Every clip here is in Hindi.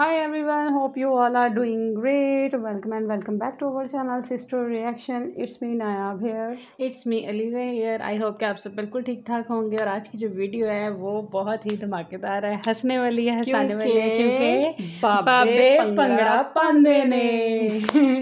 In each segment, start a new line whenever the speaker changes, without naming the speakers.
Hi everyone, hope you all are doing great. Welcome and welcome back to our channel Sister Reaction. It's me Nayab here.
It's me Aliza here I hope कि आप सब बिल्कुल ठीक ठाक होंगे और आज की जो वीडियो है वो बहुत ही धमाकेदार है हंसने वाली है हंसाने वाली है क्योंकि बाबे पंगड़ा पांदे ने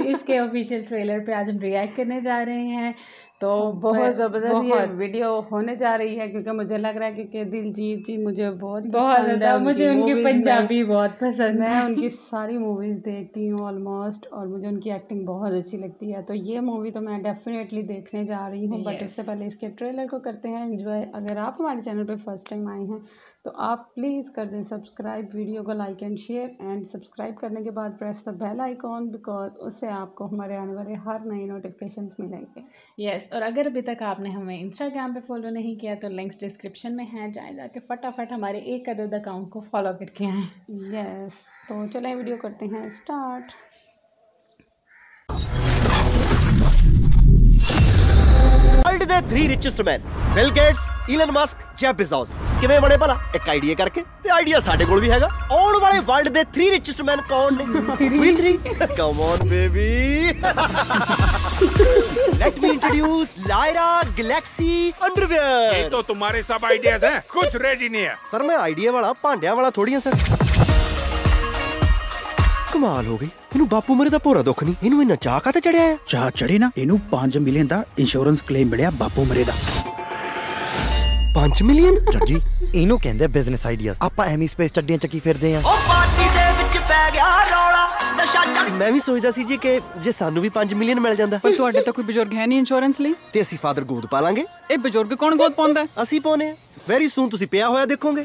इसके ऑफिशियल ट्रेलर पे आज हम रिएक्ट करने जा रहे हैं
तो बहुत ज़बरदस्त ये वीडियो होने जा रही है क्योंकि मुझे लग रहा है क्योंकि दिलजीत जी मुझे बहुत
बहुत ज़्यादा मुझे उनकी पंजाबी बहुत पसंद
मैं उनकी सारी मूवीज़ देखती हूँ ऑलमोस्ट और मुझे उनकी एक्टिंग बहुत अच्छी लगती है। तो ये मूवी तो मैं डेफिनेटली देखने जा रही हूँ बट. उससे पहले इसके ट्रेलर को करते हैं। एंजॉय अगर आप हमारे चैनल पर फ़र्स्ट टाइम आए हैं तो आप प्लीज़ कर दें सब्सक्राइब वीडियो को like and share and subscribe करने के बाद press the bell icon because उससे आपको हमारे आने वाले हर नए नोटिफिकेशन मिलेंगे।
यस और अगर अभी तक आपने हमें इंस्टाग्राम पे फॉलो नहीं किया तो लिंक्स डिस्क्रिप्शन में हैं जाए जाके फटाफट हमारे एक अदद अकाउंट को फॉलो करके आएँ
यस तो चलें वीडियो करते हैं स्टार्ट
ਵਰਲਡ ਦੇ 3 richest man Bill Gates Elon Musk Jeff Bezos ਕਿਵੇਂ ਬਣੇ ਭਲਾ ਇੱਕ ਆਈਡੀਆ ਕਰਕੇ ਤੇ ਆਈਡੀਆ ਸਾਡੇ ਕੋਲ ਵੀ ਹੈਗਾ ਆਉਣ ਵਾਲੇ ਵਰਲਡ ਦੇ 3 ਰਿਚੈਸਟ ਮੈਨ ਕੌਣ ਨੇ ਵੀ 3 come on baby let me introduce Lyra Galaxy
ये
ਅੰਡਰਵੇਅਰ
तो तुम्हारे सब आइडियाज हैं कुछ रेडी नहीं है
ਸਰ ਮੈਂ ਆਈਡੀਆ ਵਾਲਾ ਭਾਂਡਿਆਂ ਵਾਲਾ ਥੋੜੀਆਂ ਸਰ ਕਮਾਲ ਹੋ ਗਈ ਇਹਨੂੰ ਬਾਪੂ ਮੇਰੇ ਦਾ ਭੋਰਾ ਦੁੱਖ ਨਹੀਂ ਇਹਨੂੰ ਇੰਨਾ ਚਾਹ ਕਾਤੇ ਚੜਿਆ ਆ
ਚਾਹ ਚੜੇ ਨਾ ਇਹਨੂੰ 5 ਮਿਲੀਅਨ ਦਾ ਇੰਸ਼ੋਰੈਂਸ ਕਲੇਮ ਮਿਲਿਆ ਬਾਪੂ ਮਰੇ ਦਾ
5 ਮਿਲੀਅਨ
ਜੱਗੀ ਇਹਨੂੰ ਕਹਿੰਦੇ ਬਿਜ਼ਨਸ ਆਈਡੀਆਜ਼ ਆਪਾਂ ਐਵੇਂ ਸਪੇਸ ਚੱਡੀਆਂ ਚੱਕੀ ਫਿਰਦੇ ਆ
ਮੈਂ ਵੀ ਸੋਚਦਾ ਸੀ ਜੀ ਕਿ ਜੇ ਸਾਨੂੰ ਵੀ 5 ਮਿਲੀਅਨ ਮਿਲ ਜਾਂਦਾ।
ਪਰ ਤੁਹਾਡੇ ਤਾਂ ਕੋਈ ਬਜ਼ੁਰਗ ਹੈ ਨਹੀਂ ਇੰਸ਼ੋਰੈਂਸ ਲਈ।
ਤੇ ਅਸੀਂ ਫਾਦਰ ਗੋਦ ਪਾ ਲਾਂਗੇ।
ਇਹ ਬਜ਼ੁਰਗ ਕੌਣ ਗੋਦ ਪਾਉਂਦਾ?
ਅਸੀਂ ਪਾਉਨੇ ਆ ਵੈਰੀ ਸੂਨ ਤੁਸੀਂ ਪਿਆ ਹੋਇਆ ਦੇਖੋਗੇ।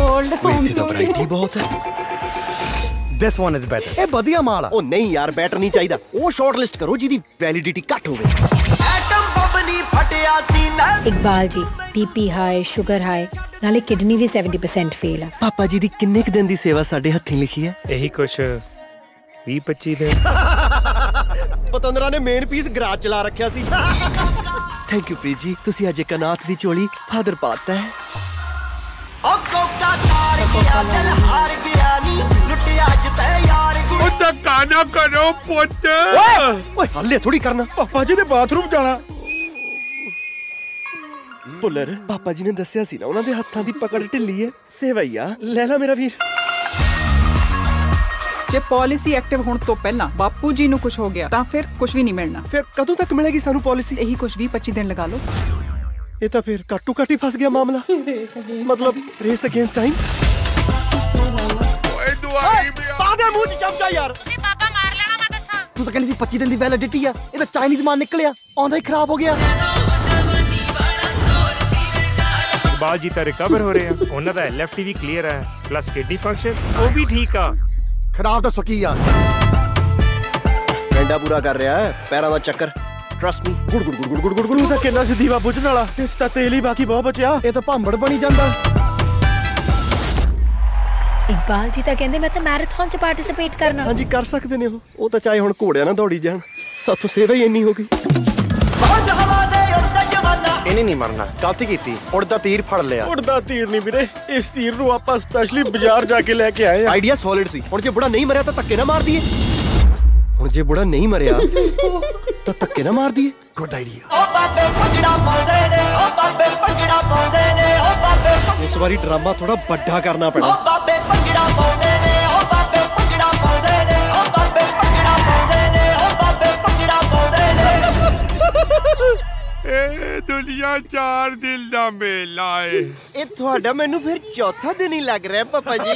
ਓਲਡ
ਹੋਮ ਤੇ ਤਾਂ ਵੈਰਾਈਟੀ ਬਹੁਤ ਹੈ।
ਦਿਸ ਵਨ ਇਜ਼ ਬੈਟਰ ਇਹ ਵਧੀਆ ਮਾਲ ਆ।
ਉਹ ਨਹੀਂ ਯਾਰ ਬੈਟਰ ਨਹੀਂ ਚਾਹੀਦਾ। ਉਹ ਸ਼ਾਰਟ ਲਿਸਟ ਕਰੋ ਜਿਹਦੀ ਵੈਲਿਡਿਟੀ ਘੱਟ ਹੋਵੇ। ਐਟਮ ਬੰਬ ਨਹੀਂ ਫਟਿਆ ਸੀ ਨਾ।
Iqbal ji BP high sugar high ਨਾਲੇ ਕਿਡਨੀ ਵੀ 70% ਫੇਲ ਆ।
ਪਾਪਾ ਜੀ ਦੀ ਕਿੰਨੇ ਕੁ ਦਿਨ ਦੀ ਸੇਵਾ ਸਾਡੇ ਹੱਥੀਂ ਲਿਖੀ ਹੈ?
ਇਹੀ ਕੁਛ 20 25 ਦਿਨ।
ਪਤੰਦਰਾ ਨੇ ਮੇਨ ਪੀਸ ਗਰਾਜ ਚਲਾ ਰੱਖਿਆ ਸੀ। ਥੈਂਕ ਯੂ ਪ੍ਰੀਤ ਜੀ। ਤੁਸੀਂ ਅੱਜ ਕਨਾਥ ਦੀ ਚੋਲੀ ਫਾਦਰ ਪਾਤਾ ਹੈ। ਓ ਕੋਕਾ ਤਾਰ ਗਿਆ ਦਿਲ ਹਾਰ ਗਿਆ ਨੀ ਲੁੱਟਿਆ ਅੱਜ ਤੇ ਯਾਰ ਗਿਆ।
ਉਹ ਤਾਂ ਕਾਨਾ ਕਰੋ ਪੁੱਤ?
ਓਏ ਹੱਲੇ ਥੋੜੀ ਕਰਨਾ।
ਪਾਪਾ ਜੀ ਨੇ ਬਾਥਰੂਮ ਜਾਣਾ।
ਪੁੱਲਰ ਪਾਪਾ ਜੀ ਨੇ ਦੱਸਿਆ ਸੀ ਨਾ ਉਹਨਾਂ ਦੇ ਹੱਥਾਂ ਦੀ ਪਕੜ ਢਿੱਲੀ ਹੈ। ਸੇਵਈਆ ਲੈ ਲੈ ਮੇਰਾ ਵੀਰ।
ਜੇ ਪਾਲਿਸੀ ਐਕਟਿਵ ਹੋਣ ਤੋਂ ਪਹਿਲਾਂ ਬਾਪੂ ਜੀ ਨੂੰ ਕੁਝ ਹੋ ਗਿਆ ਤਾਂ ਫਿਰ ਕੁਝ ਵੀ ਨਹੀਂ ਮਿਲਣਾ।
ਫਿਰ ਕਦੋਂ ਤੱਕ ਮਿਲੇਗੀ ਸਾਨੂੰ ਪਾਲਿਸੀ?
ਇਹੀ ਕੁਝ 20-25 ਦਿਨ ਲਗਾ ਲਓ।
ਇਹ ਤਾਂ ਫਿਰ ਘੱਟੂ ਘੱਟ ਫਸ ਗਿਆ ਮਾਮਲਾ। ਮਤਲਬ ਰੇਸ ਅਗੇਂਸਟ ਟਾਈਮ
ਓਏ ਦੁਆਰੀ
ਮਿਆ ਪਾਦੇ ਮੂੰਹ ਚ ਚਮਚਾ ਯਾਰ। ਤੁਸੀਂ ਪਾਪਾ ਮਾਰ ਲੈਣਾ ਮੈਂ ਦੱਸਾਂ।
ਤੂੰ ਤਾਂ ਕਹਿੰਦੀ ਸੀ 25 ਦਿਨ ਦੀ ਬੈਲ ਆ ਇਹ ਤਾਂ ਚਾਈਨੀਜ਼ ਮਾਨ ਨਿਕਲਿਆ ਆਉਂਦਾ ਹੀ ਖਰਾਬ ਹੋ ਗਿਆ।
ਇਕਬਾਲ ਜੀ ਤਾਂ ਰਿਕਵਰ ਹੋ ਰਹੇ ਆ। ਉਹਨਾਂ ਦਾ ਐਲਐਫਟੀ ਵੀ ਕਲੀਅਰ ਹੈ ਪਲੱਸ ਕਿਡਨੀ ਫੰਕਸ਼ਨ ਉਹ ਵੀ ਠੀਕ ਆ।
ਖਰਾਬ ਤਾਂ ਸਕੀ ਆ।
ਡੰਡਾ ਪੂਰਾ ਕਰ ਰਿਹਾ ਹੈ ਪੈਰਾਂ ਦਾ ਚੱਕਰ। ਟਰਸਟ ਮੀ ਗੁੜ ਗੁੜ ਗੁੜ ਗੁੜ ਗੁੜ ਗੁੜ ਗੁੜ
ਤਾਂ ਕਿੰਨਾ ਸਿੱਧੀ ਬਾਬੂ ਚ ਨਾਲਾ ਇਸ ਤਾਂ ਤੇਲ ਹੀ ਬਾਕੀ ਬਹੁਤ ਬਚਿਆ।
ਇਹ ਤਾਂ ਭਾਂਬੜ ਬਣੀ ਜਾਂਦਾ।
ਇਕਬਾਲ ਜੀ ਤਾਂ ਕਹਿੰਦੇ ਮੈਂ ਤਾਂ ਮੈਰਾਥਨ ਚ ਪਾਰਟਿਸਿਪੇਟ ਕਰਨਾ।
ਹਾਂਜੀ ਕਰ ਸਕਦੇ ਨੇ ਉਹ। ਉਹ ਤਾਂ ਚਾਹੇ ਹੁਣ ਘੋੜਿਆਂ ਨਾਲ ਦੌੜੀ ਜਾਣ। ਸਾਥੋਂ ਸੇਵਾ ਹੀ ਇੰਨੀ ਹੋ ਗਈ।
ਇਹਨੇ ਨਹੀਂ ਮਰਨਾ ਗਲਤੀ ਕੀਤੀ ਉੜਦਾ ਤੀਰ ਫੜ ਲਿਆ
ਉੜਦਾ ਤੀਰ ਨਹੀਂ ਵੀਰੇ ਇਸ ਤੀਰ ਨੂੰ ਆਪਾਂ ਸਪੈਸ਼ਲੀ ਬਾਜ਼ਾਰ ਜਾ ਕੇ ਲੈ ਕੇ ਆਏ ਆ
ਆਈਡੀਆ ਸੋਲਿਡ ਸੀ ਹੁਣ ਜੇ ਬੁੜਾ ਨਹੀਂ ਮਰਿਆ ਤਾਂ ਧੱਕੇ ਨਾ ਮਾਰ ਦਈਏ ਹੁਣ ਜੇ ਬੁੜਾ ਨਹੀਂ ਮਰਿਆ ਤਾਂ ਧੱਕੇ ਨਾ ਮਾਰ ਦਈਏ
ਗੁੱਡ ਆਈਡੀਆ
ਇਸ ਵਾਰੀ ਡਰਾਮਾ ਥੋੜਾ ਵੱਡਾ ਕਰਨਾ ਪੈਣਾ
ਦੁਨੀਆ ਚਾਰ ਦਿਲ ਦਾ ਮੇਲਾ ਏ
ਇਹ ਤੁਹਾਡਾ ਮੈਨੂੰ ਫਿਰ ਚੌਥਾ ਦਿਨ ਹੀ ਲੱਗ ਰਿਹਾ ਪਾਪਾ ਜੀ।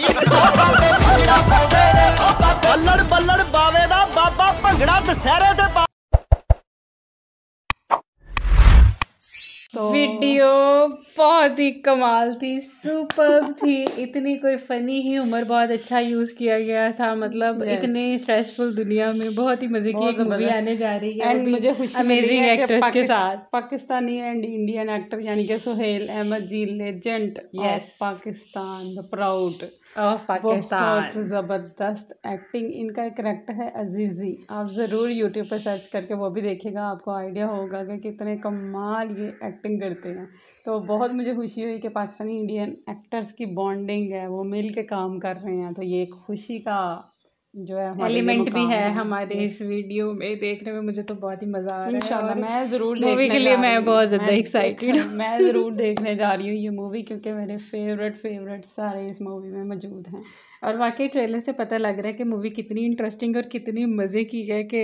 ਬੱਲੜ ਬੱਲੜ ਬਾਵੇ ਦਾ ਬਾਬਾ ਭੰਗੜਾ ਦਸਹਿਰੇ
वीडियो बहुत ही कमाल थी सुपर थी। इतनी कोई फनी ही उम्र बहुत अच्छा यूज़ किया गया था मतलब
Yes.
इतने स्ट्रेसफुल दुनिया में बहुत ही मज़े की एक मूवी आने जा रही है
एंड मुझे खुशी
अमेजिंग एक्टर्स के साथ।
पाकिस्तानी एंड इंडियन एक्टर यानी कि Suhail Ahmed ji legend
yes
Pakistan the proud
of Pakistan.
बहुत ज़बरदस्त एक्टिंग इनका एक करेक्टर है अजीज़ी। आप ज़रूर यूट्यूब पर सर्च करके वो भी देखेगा, आपको आइडिया होगा कि कितने कमाल ये एक्टिंग करते हैं। तो बहुत मुझे खुशी हुई कि पाकिस्तानी इंडियन एक्टर्स की बॉन्डिंग है, वो मिल के काम कर रहे हैं तो ये एक खुशी का जो है
एलिमेंट भी है हमारे इस वीडियो में देखने में मुझे तो बहुत ही मज़ा आ रहा
है मैं ज़रूर
मूवी के लिए मैं बहुत ज़्यादा एक्साइटेड
हूँ। मैं ज़रूर देखने जा रही हूँ ये मूवी क्योंकि मेरे फेवरेट फेवरेट सारे इस मूवी में मौजूद हैं।
और वाकई ट्रेलर से पता लग रहा है कि मूवी कितनी इंटरेस्टिंग और कितनी मज़े की है कि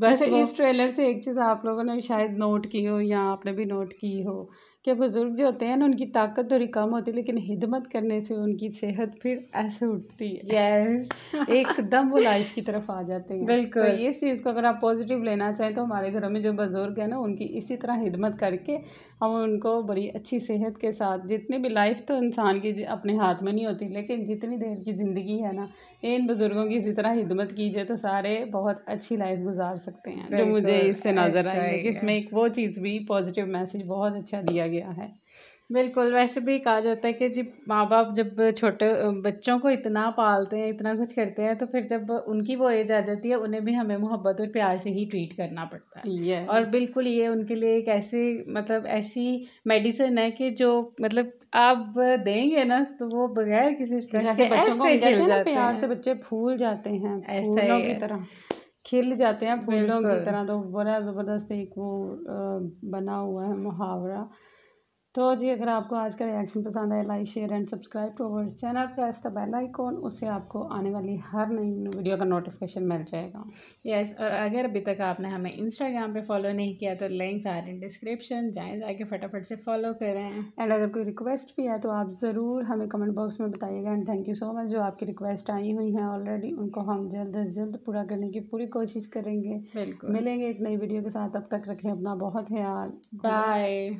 बस
इस ट्रेलर से एक चीज़ आप लोगों ने शायद नोट की हो या आपने भी नोट की हो। कि बुज़ुर्ग जो होते हैं ना उनकी ताकत थोड़ी कम होती है लेकिन हिदमत करने से उनकी सेहत फिर ऐसे उठती है।
यस
एकदम वो लाइफ की तरफ़ आ जाते हैं।
बिल्कुल।
तो इस चीज़ को अगर आप पॉजिटिव लेना चाहें तो हमारे घरों में जो बुज़ुर्ग हैं ना उनकी इसी तरह हिदमत करके हम उनको बड़ी अच्छी सेहत के साथ जितनी भी लाइफ तो इंसान की अपने हाथ में नहीं होती लेकिन जितनी देर की ज़िंदगी है ना इन बुज़ुर्गों की इसी तरह हिदमत कीजिए तो सारे बहुत अच्छी लाइफ गुजार सकते हैं जो मुझे इससे नज़र आई है कि इसमें एक वो चीज़ भी पॉजिटिव मैसेज बहुत अच्छा दिया गया है।
बिल्कुल वैसे भी कहा जाता है कि जी माँ बाप जब छोटे बच्चों को इतना पालते हैं इतना कुछ करते हैं तो फिर जब उनकी वो एज आ जाती है उन्हें भी हमें मोहब्बत और प्यार से ही ट्रीट करना पड़ता है।
Yes.
और बिल्कुल ये उनके लिए एक ऐसी मतलब ऐसी मेडिसिन है कि जो मतलब आप देंगे ना तो वो बगैर किसी
स्ट्रेस के बच्चों को खिल जाते प्यार से बच्चे फूल जाते हैं ऐसे की तरह। खिल जाते हैं फूलों की तरह तो बड़ा ज़बरदस्त एक वो बना हुआ है मुहावरा। तो जी अगर आपको आज का रिएक्शन पसंद आया like share and subscribe to our channel press the bell icon उससे आपको आने वाली हर नई वीडियो का नोटिफिकेशन मिल जाएगा.
यस और अगर अभी तक आपने हमें इंस्टाग्राम पे फॉलो नहीं किया तो लिंक्स आर इन डिस्क्रिप्शन जाएँ जाके फटाफट से फॉलो करें.
एंड अगर कोई रिक्वेस्ट भी है तो आप ज़रूर हमें कमेंट बॉक्स में बताइएगा. And thank you so much जो आपकी रिक्वेस्ट आई हुई हैं ऑलरेडी उनको हम जल्द अज जल्द पूरा करने की पूरी कोशिश करेंगे.
बिल्कुल.
मिलेंगे एक नई वीडियो के साथ. अब तक रखें अपना बहुत ख्याल.
बाय